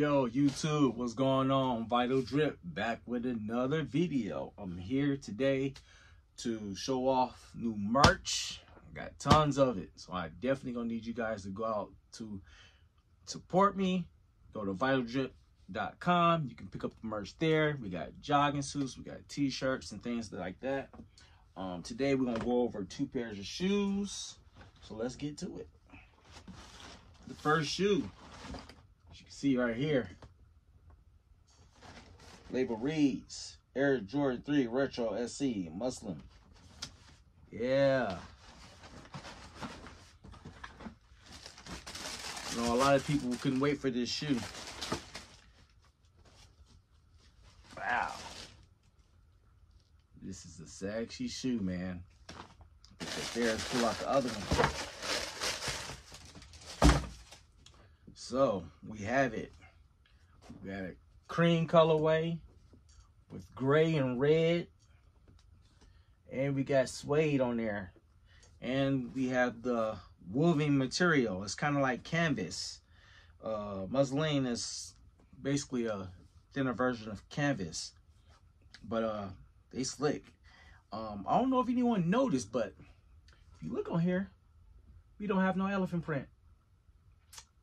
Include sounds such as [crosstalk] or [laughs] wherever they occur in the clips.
YouTube, what's going on? Vital Drip back with another video. I'm here today to show off new merch. I got tons of it, so I definitely gonna need you guys to go out to support me. Go to vitaldrip.com. You can pick up the merch there. We got jogging suits, we got t-shirts and things like that. Um, today we're gonna go over two pairs of shoes. So let's get to it. The first shoe see right here. Label reads Air Jordan 3 Retro SE Muslin. Yeah. You know, a lot of people couldn't wait for this shoe. Wow. This is a sexy shoe, man. Put that there and pull out the other one. So we have it. We got a cream colorway with gray and red. And we got suede on there. And we have the woven material. It's kind of like canvas. Uh, muslin is basically a thinner version of canvas. But uh, they slick. Um, I don't know if anyone noticed, but if you look on here, we don't have no elephant print.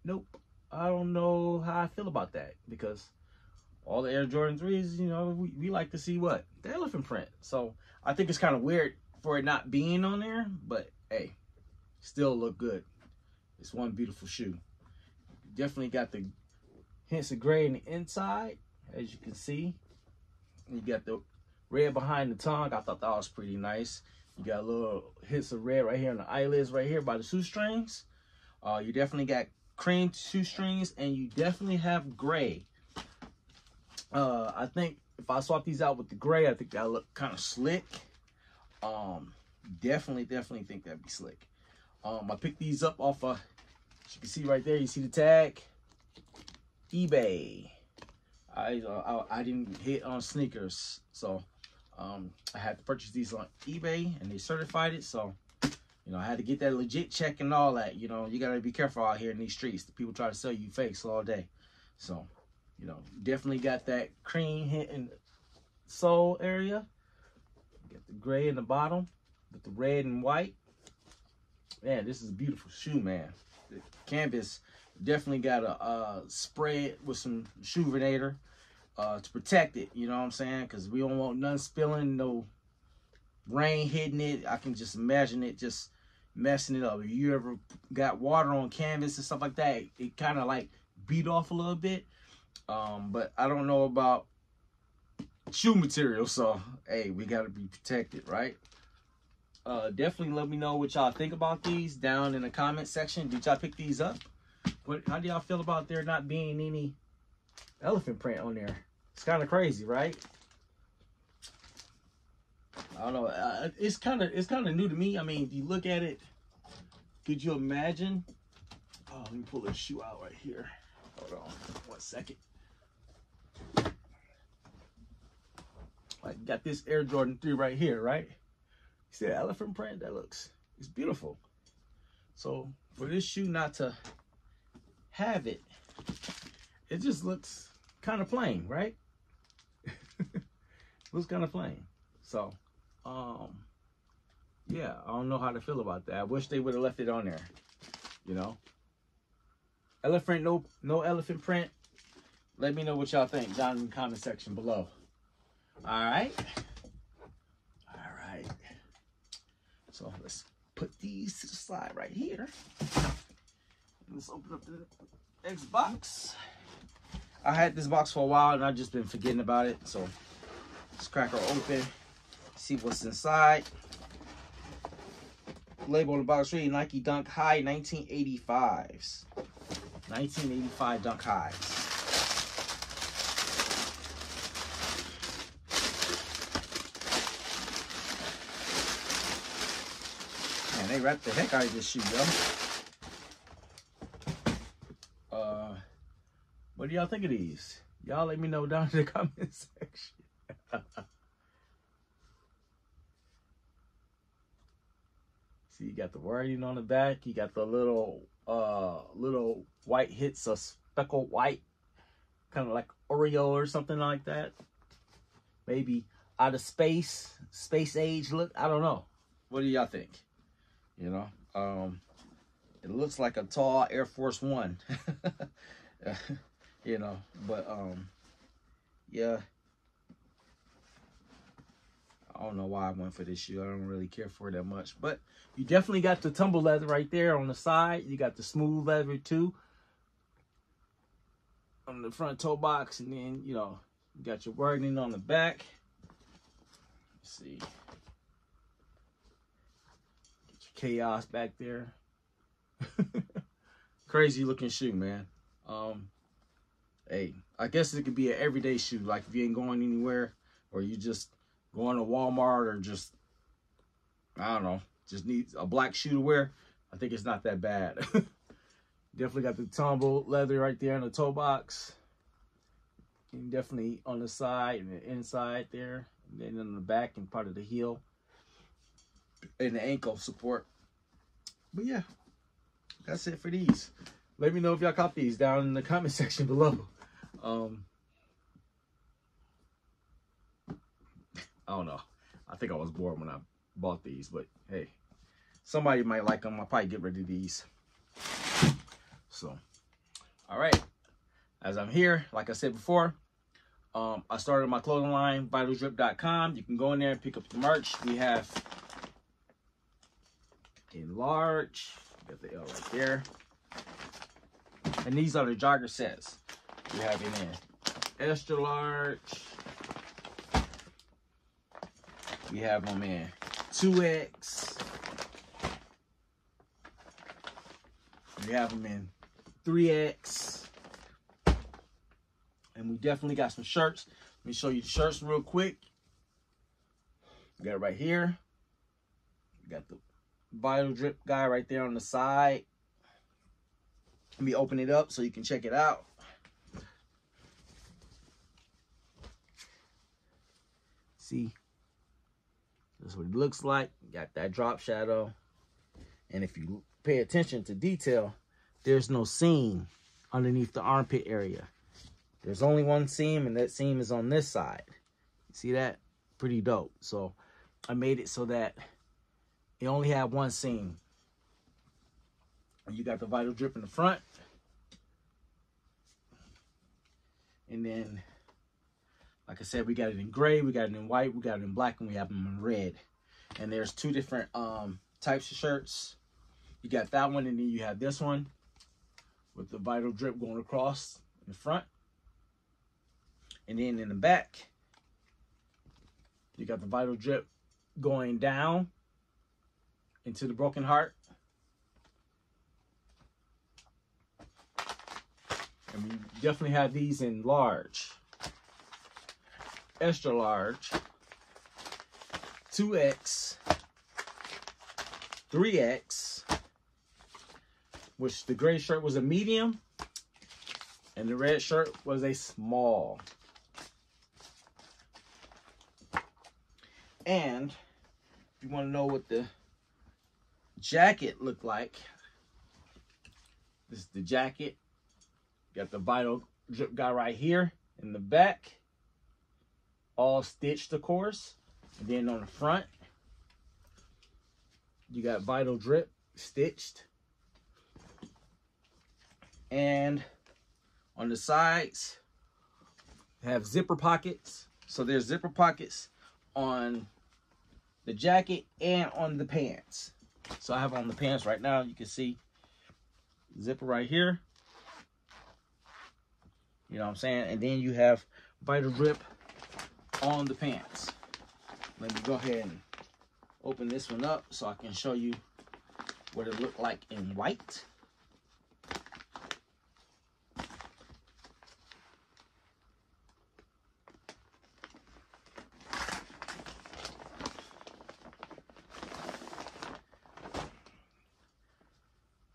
Nope. I don't know how I feel about that because all the Air Jordan 3s, you know, we, we like to see what? The elephant print. So I think it's kind of weird for it not being on there, but hey, still look good. It's one beautiful shoe. Definitely got the hints of gray in the inside, as you can see. You got the red behind the tongue. I thought that was pretty nice. You got a little hints of red right here on the eyelids right here by the shoestrings. Uh, you definitely got cream two strings, and you definitely have gray. Uh, I think if I swap these out with the gray, I think that look kind of slick. Um, definitely, definitely think that'd be slick. Um, I picked these up off of, as you can see right there, you see the tag, eBay. I, uh, I, I didn't hit on sneakers, so um, I had to purchase these on eBay, and they certified it, so you know, I had to get that legit check and all that. You know, you got to be careful out here in these streets. The people try to sell you fakes all day. So, you know, definitely got that cream hitting sole area. Get the gray in the bottom with the red and white. Man, this is a beautiful shoe, man. The canvas definitely got a uh, spray with some shoe Shoevenator uh, to protect it. You know what I'm saying? Because we don't want none spilling, no rain hitting it. I can just imagine it just messing it up. If you ever got water on canvas and stuff like that, it, kind of like beat off a little bit. Um, but I don't know about shoe material, so hey, we gotta be protected, right? Uh, definitely let me know what y'all think about these down in the comment section. Did y'all pick these up? What? How do y'all feel about there not being any elephant print on there? It's kind of crazy, right? I don't know. Uh, it's kind of it's kind of new to me. I mean, if you look at it, could you imagine? Oh, let me pull this shoe out right here. Hold on, one second. I got this Air Jordan 3 right here, right? You see the elephant print? That looks, it's beautiful. So for this shoe not to have it, it just looks kind of plain, right? [laughs] looks kind of plain. So um, yeah, I don't know how to feel about that. I wish they would have left it on there, you know. Elephant, no, no elephant print. Let me know what y'all think down in the comment section below. All right. All right. So let's put these to the side right here. Let's open up the next box. I had this box for a while and I've just been forgetting about it. So let's crack her open see what's inside. Label on the box reading Nike Dunk High 1985s. 1985 Dunk Highs. Man, they wrapped the heck out of this shoe, yo. Uh, what do y'all think of these? Y'all let me know down in the [laughs] comment section. [laughs] See, you got the wording on the back. You got the little uh little white hits of speckled white kind of like Oreo or something like that. Maybe out of space, space age look. I don't know. What do y'all think? You know, um, it looks like a tall Air Force One. [laughs] you know, but um, yeah. I don't know why I went for this shoe. I don't really care for it that much. But you definitely got the tumble leather right there on the side. You got the smooth leather too. On the front toe box. And then, you know, you got your wording on the back. Let's see. Get your chaos back there. [laughs] Crazy looking shoe, man. Um, hey, I guess it could be an everyday shoe. Like if you ain't going anywhere or you just going to Walmart or just, I don't know, just needs a black shoe to wear, I think it's not that bad. [laughs] definitely got the tumble leather right there in the toe box. And definitely on the side and the inside there. And then on the back and part of the heel. And the ankle support. But yeah, that's it for these. Let me know if y'all caught these down in the comment [laughs] section below. Um, I don't know. I think I was bored when I bought these, but hey, somebody might like them. I'll probably get rid of these. So, all right. As I'm here, like I said before, um, I started my clothing line, vitaldrip.com. You can go in there and pick up the merch. We have in large, got the L right there. And these are the jogger sets. We have in there extra large, we have my man 2X. We have them in 3X. And we definitely got some shirts. Let me show you the shirts real quick. We got it right here. We got the Vital Drip guy right there on the side. Let me open it up so you can check it out. See, that's what it looks like. Got that drop shadow. And if you pay attention to detail, there's no seam underneath the armpit area. There's only one seam, and that seam is on this side. See that? Pretty dope. So I made it so that it only had one seam. You got the Vital Drip in the front. And then like I said, we got it in gray, we got it in white, we got it in black, and we have them in red. And there's two different um, types of shirts. You got that one, and then you have this one with the vital drip going across in the front. And then in the back, you got the vital drip going down into the broken heart. And we definitely have these in large extra large, 2X, 3X, which the gray shirt was a medium, and the red shirt was a small. And if you want to know what the jacket looked like, this is the jacket. Got the vital drip guy right here in the back all stitched, of course. And then on the front, you got Vital Drip stitched. And on the sides, have zipper pockets. So there's zipper pockets on the jacket and on the pants. So I have on the pants right now. You can see zipper right here. You know what I'm saying? And then you have Vital Drip on the pants. Let me go ahead and open this one up so I can show you what it looked like in white.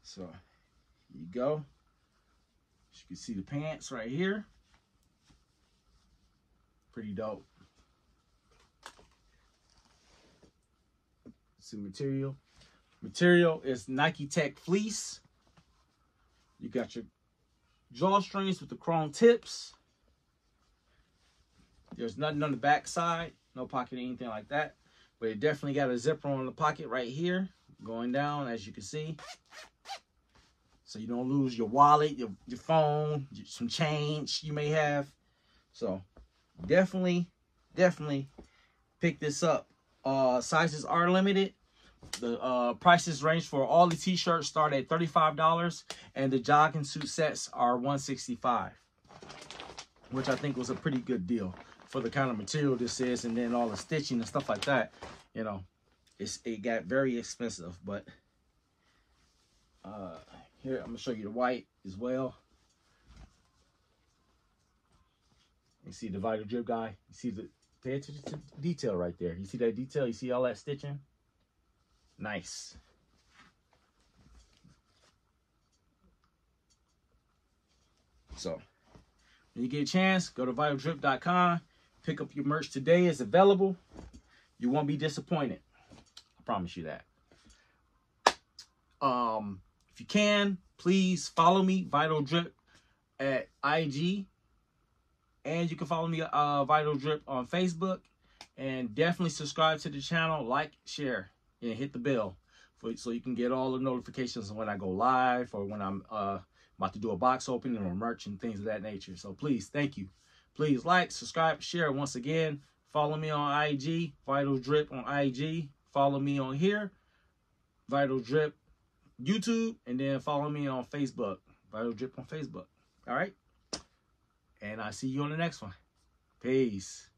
So, you go. As you can see the pants right here. Pretty dope. Some material. Material is Nike Tech Fleece. You got your drawstrings with the chrome tips. There's nothing on the back side, no pocket, or anything like that. But it definitely got a zipper on the pocket right here, going down, as you can see. So you don't lose your wallet, your, your phone, some change you may have. So definitely, definitely pick this up. Uh, sizes are limited. The uh, prices range for all the t-shirts start at $35 and the jogging suit sets are 165 which I think was a pretty good deal for the kind of material this is and then all the stitching and stuff like that. You know, it's it got very expensive, but uh, here I'm gonna show you the white as well. You see the vital drip guy. You see the pay attention to detail right there. You see that detail? You see all that stitching? Nice. So, when you get a chance, go to vitaldrip.com. Pick up your merch today. It's available. You won't be disappointed. I promise you that. Um, if you can, please follow me, Vital Drip, at IG. And you can follow me, uh, Vital Drip, on Facebook. And definitely subscribe to the channel, like, share and hit the bell for, so you can get all the notifications when I go live or when I'm uh, about to do a box opening or merch and things of that nature. So please, thank you. Please like, subscribe, share. Once again, follow me on IG, Vital Drip on IG. Follow me on here, Vital Drip YouTube, and then follow me on Facebook, Vital Drip on Facebook. All right? And I see you on the next one. Peace.